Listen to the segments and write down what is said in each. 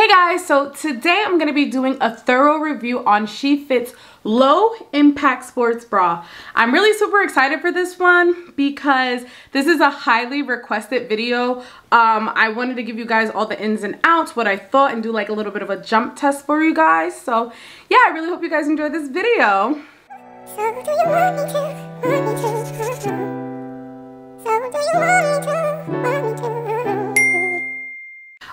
Hey guys, so today I'm to be doing a thorough review on SheFit's low impact sports bra. I'm really super excited for this one because this is a highly requested video. Um, I wanted to give you guys all the ins and outs, what I thought, and do like a little bit of a jump test for you guys. So yeah, I really hope you guys enjoyed this video. So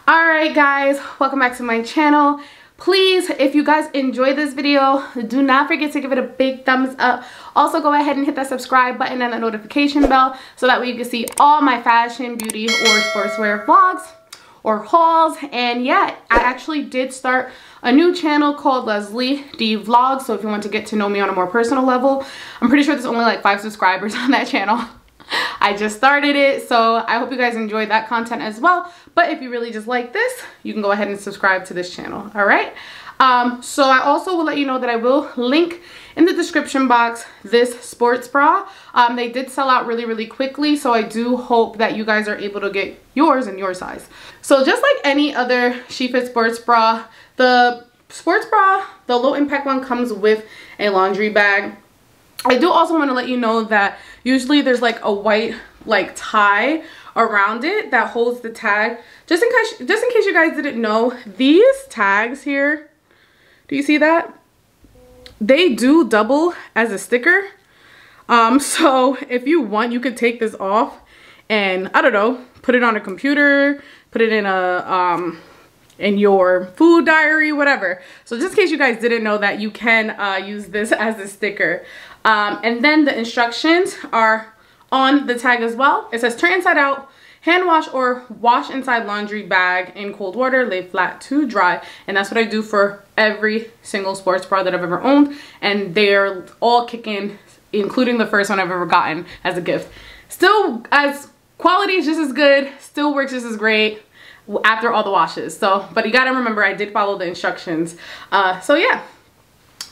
all right guys welcome back to my channel. Please if you guys enjoyed this video do not forget to give it a big thumbs up. Also go ahead and hit that subscribe button and the notification bell so that way you can see all my fashion beauty or sportswear vlogs or hauls. And yeah i actually did start a new channel called leslie d vlogs. So if you want to get to know me on a more personal level i'm pretty sure there's only like five subscribers on that channel. I just started it, so I hope you guys enjoyed that content as well. But if you really just like this, you can go ahead and subscribe to this channel, all right? Um, so I also will let you know that I will link in the description box this sports bra. Um, they did sell out really, really quickly, so I do hope that you guys are able to get yours in your size. So just like any other SheFit sports bra, the sports bra, the low impact one comes with a laundry bag. I do also want to let you know that usually there's like a white like tie around it that holds the tag. Just in case just in case you guys didn't know, these tags here, do you see that? They do double as a sticker. Um, so if you want, you could take this off and I don't know, put it on a computer, put it in a um in your food diary, whatever. So just in case you guys didn't know that, you can uh, use this as a sticker. Um, and then the instructions are on the tag as well. It says turn inside out, hand wash or wash inside laundry bag in cold water, lay flat to dry. And that's what I do for every single sports bra that I've ever owned. And they're all kicking, including the first one I've ever gotten as a gift. Still, as quality is just as good, still works just as great after all the washes. So, but you gotta remember I did follow the instructions. Uh, so yeah,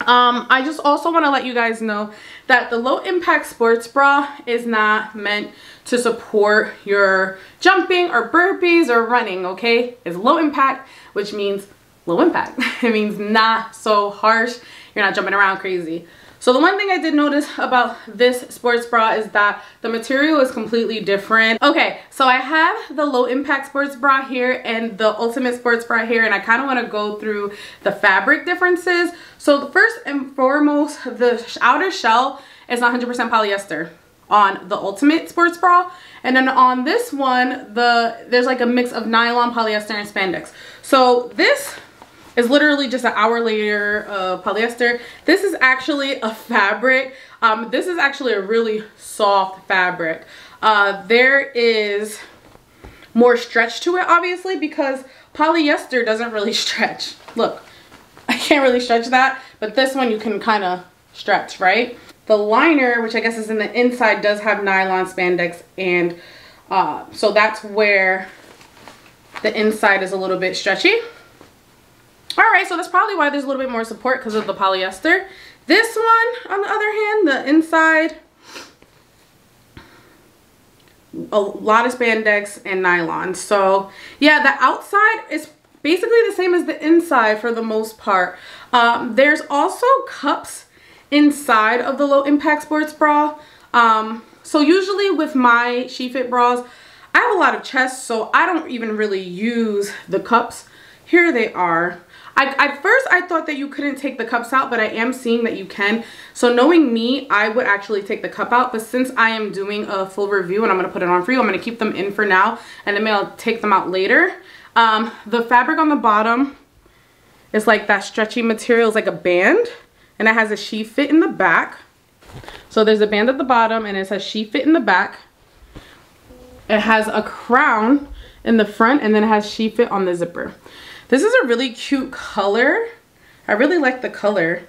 um, I just also want to let you guys know that the low impact sports bra is not meant to support your jumping or burpees or running, okay? It's low impact, which means low impact. it means not so harsh. You're not jumping around crazy. So the one thing I did notice about this sports bra is that the material is completely different. Okay, so I have the low impact sports bra here and the ultimate sports bra here and I kind of want to go through the fabric differences. So the first and foremost, the outer shell is 100% polyester on the ultimate sports bra and then on this one the there's like a mix of nylon polyester and spandex so this is literally just an hour layer of polyester. This is actually a fabric. Um, this is actually a really soft fabric. Uh, there is more stretch to it, obviously, because polyester doesn't really stretch. Look, I can't really stretch that, but this one you can kind of stretch, right? The liner, which I guess is in the inside, does have nylon spandex, and uh, so that's where the inside is a little bit stretchy. All right, so that's probably why there's a little bit more support because of the polyester. This one, on the other hand, the inside, a lot of spandex and nylon. So yeah, the outside is basically the same as the inside for the most part. Um, there's also cups inside of the low impact sports bra. Um, so usually with my SheFit bras, I have a lot of chest, so I don't even really use the cups. Here they are. I, at first I thought that you couldn't take the cups out, but I am seeing that you can. So knowing me, I would actually take the cup out. But since I am doing a full review and I'm going to put it on for you, I'm going to keep them in for now. And then maybe I'll take them out later. Um, the fabric on the bottom is like that stretchy material. is like a band. And it has a she fit in the back. So there's a band at the bottom and it says she fit in the back. It has a crown in the front and then it has she fit on the zipper. This is a really cute color. I really like the color.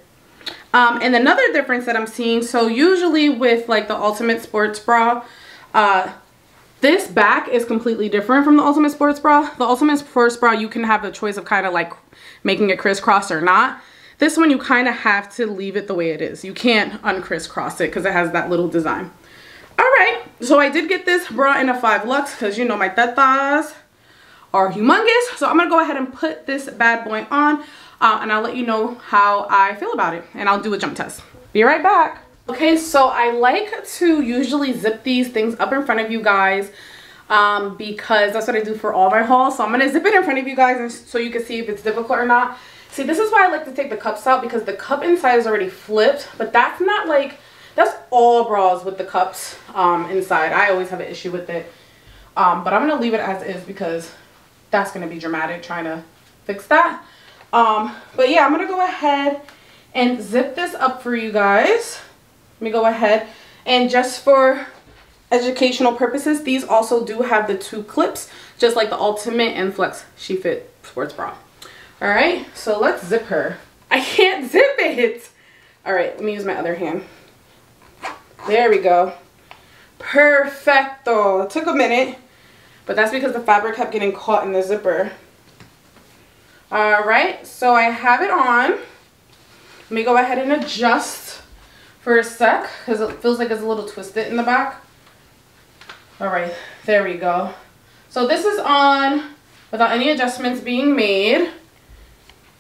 Um, and another difference that I'm seeing, so usually with like the Ultimate Sports Bra, uh, this back is completely different from the Ultimate Sports Bra. The Ultimate Sports Bra, you can have the choice of kind of like making it crisscross or not. This one, you kind of have to leave it the way it is. You can't uncrisscross it because it has that little design. All right, so I did get this bra in a 5 Lux because you know my tetas are humongous. So I'm gonna go ahead and put this bad boy on uh, and I'll let you know how I feel about it and I'll do a jump test. Be right back. Okay, so I like to usually zip these things up in front of you guys um, because that's what I do for all my hauls. So I'm gonna zip it in front of you guys so you can see if it's difficult or not. See, this is why I like to take the cups out because the cup inside is already flipped, but that's not like, that's all bras with the cups um, inside. I always have an issue with it. Um, but I'm gonna leave it as is because that's gonna be dramatic trying to fix that. Um, but yeah, I'm gonna go ahead and zip this up for you guys. Let me go ahead and just for educational purposes, these also do have the two clips, just like the Ultimate and Flex She Fit sports bra. All right, so let's zip her. I can't zip it. All right, let me use my other hand. There we go. Perfecto. It took a minute, but that's because the fabric kept getting caught in the zipper. All right, so I have it on. Let me go ahead and adjust for a sec because it feels like it's a little twisted in the back. All right, there we go. So this is on without any adjustments being made.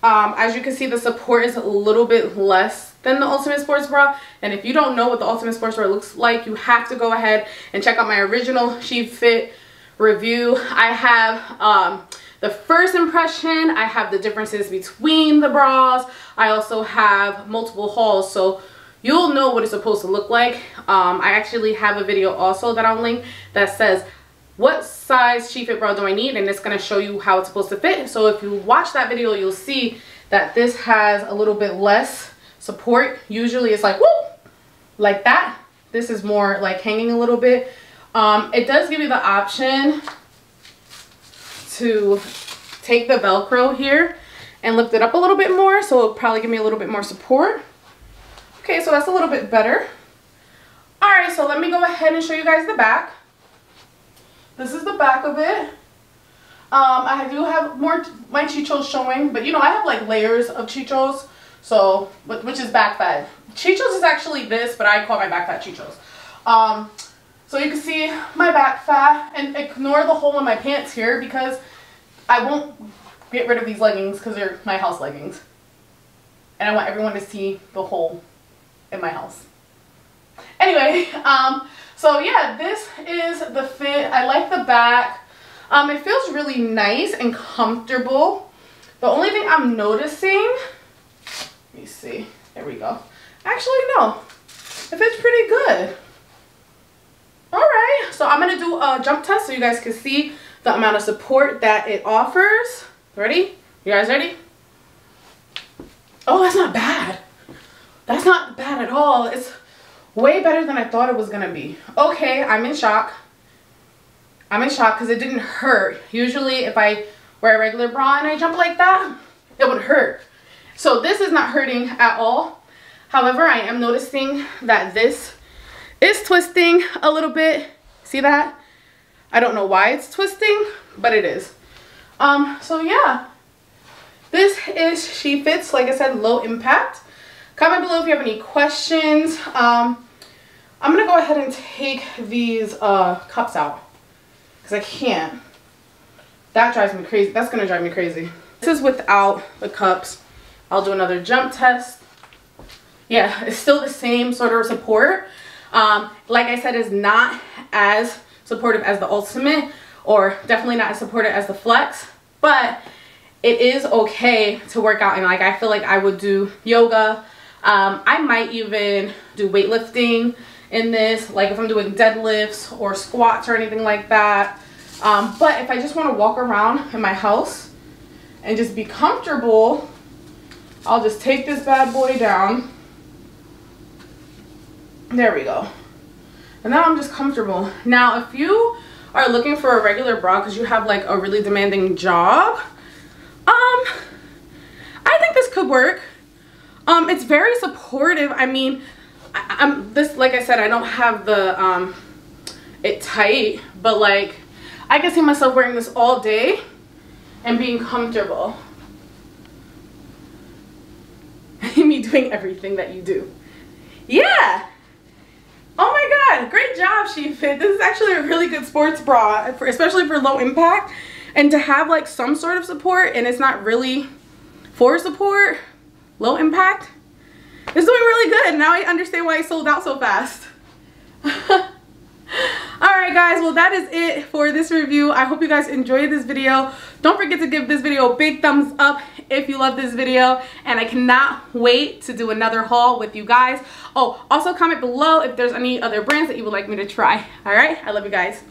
Um, as you can see, the support is a little bit less than the Ultimate Sports Bra. And if you don't know what the Ultimate Sports Bra looks like, you have to go ahead and check out my original She Fit review. I have um, the first impression, I have the differences between the bras. I also have multiple hauls. So you'll know what it's supposed to look like. Um, I actually have a video also that I'll link that says what size She Fit bra do I need and it's going to show you how it's supposed to fit. So if you watch that video, you'll see that this has a little bit less support. Usually it's like, whoop, like that. This is more like hanging a little bit. Um, it does give you the option to take the Velcro here and lift it up a little bit more. So it'll probably give me a little bit more support. Okay, so that's a little bit better. All right, so let me go ahead and show you guys the back. This is the back of it. Um, I do have more my chichos showing, but you know, I have like layers of chichos, so, which is back fat. Chichos is actually this, but I call my back fat chichos. Um, so you can see my back fat and ignore the hole in my pants here because I won't get rid of these leggings because they're my house leggings. And I want everyone to see the hole in my house. Anyway, um, so yeah, this is the fit. I like the back. Um, it feels really nice and comfortable. The only thing I'm noticing, let me see, there we go. Actually, no, it fits pretty good. All right, so I'm gonna do a jump test so you guys can see the amount of support that it offers. Ready? You guys ready? Oh, that's not bad. That's not bad at all. It's way better than I thought it was gonna be. Okay, I'm in shock. I'm in shock because it didn't hurt. Usually if I wear a regular bra and I jump like that, it would hurt. So this is not hurting at all. However, I am noticing that this is twisting a little bit. See that? I don't know why it's twisting, but it is. Um, so yeah, this is She Fits, like I said, low impact. Comment below if you have any questions. Um, I'm to go ahead and take these uh, cups out because I can't. That drives me crazy. That's to drive me crazy. This is without the cups. I'll do another jump test. Yeah, it's still the same sort of support. Um, like I said, is not as supportive as the Ultimate or definitely not as supportive as the Flex, but it is okay to work out and like I feel like I would do yoga. Um, I might even do weightlifting in this, like if I'm doing deadlifts or squats or anything like that. Um, but if I just want to walk around in my house and just be comfortable, I'll just take this bad boy down. There we go. And now I'm just comfortable. Now, if you are looking for a regular bra because you have like a really demanding job, um, I think this could work. Um, it's very supportive. I mean, I, am this, like I said, I don't have the, um, it tight, but like, I can see myself wearing this all day and being comfortable. Me doing everything that you do. Yeah. Oh my god, great Fit. This is actually a really good sports bra, for, especially for low impact. And to have like some sort of support and it's not really for support, low impact, it's doing really good. Now I understand why it sold out so fast. Alright guys, well that is it for this review. I hope you guys enjoyed this video. Don't forget to give this video a big thumbs up if you love this video. And I cannot wait to do another haul with you guys. Oh, also comment below if there's any other brands that you would like me to try. Alright, I love you guys.